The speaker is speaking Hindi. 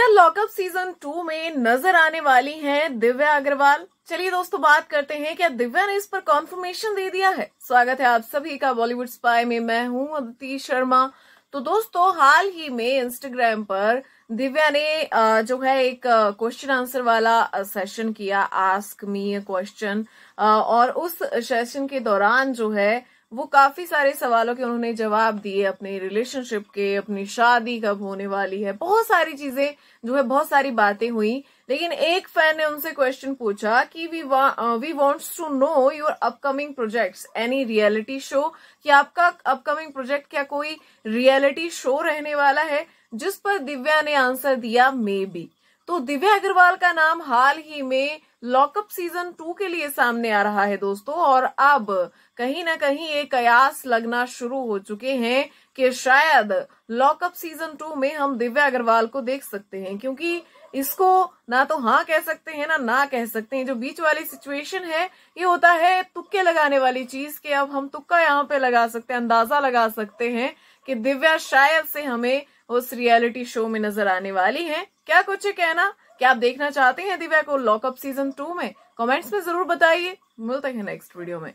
क्या लॉकअप सीज़न टू में नज़र आने वाली हैं दिव्या अग्रवाल? चलिए दोस्तों, बात करते हैं क्या दिव्या ने इस पर कॉन्फर्मेशन दे दिया है। स्वागत है आप सभी का बॉलीवुड स्पाई में। मैं हूँ अदिति शर्मा। तो दोस्तों, हाल ही में इंस्टाग्राम पर दिव्या ने जो है एक क्वेश्चन आंसर वाला सेशन किया आस्क मी ए क्वेश्चन और उस सेशन के दौरान जो है वो काफ़ी सारे सवालों के उन्होंने जवाब दिए अपने रिलेशनशिप के, अपनी शादी कब होने वाली है, बहुत सारी चीज़ें जो है, बहुत सारी बातें हुई। लेकिन एक फ़ैन ने उनसे क्वेश्चन पूछा कि we we wants to know your upcoming projects any reality show कि आपका अपकमिंग प्रोजेक्ट क्या कोई रियलिटी शो रहने वाला है? जिस पर दिव्या ने आंसर दिया मे बी तो दिव्या अग्रवाल का नाम हाल ही में लॉकअप सीज़न टू के लिए सामने आ रहा है दोस्तों, और अब कहीं ना कहीं एक कयास लगना शुरू हो चुके हैं कि शायद लॉकअप सीज़न टू में हम दिव्या अग्रवाल को देख सकते हैं, क्योंकि इसको ना तो हाँ कह सकते हैं, ना ना कह सकते हैं। जो बीच वाली सिचुएशन है, ये होता है तुक्के लगाने वाली चीज़ के अब हम तुक्का यहाँ पे लगा सकते हैं, अंदाज़ा लगा सकते हैं कि दिव्या शायद से हमें उस रियलिटी शो में नज़र आने वाली है। क्या कुछ है कहना? क्या आप देखना चाहते हैं दिव्या को लॉकअप सीज़न टू में? कमेंट्स में ज़रूर बताइए। मिलते हैं नेक्स्ट वीडियो में।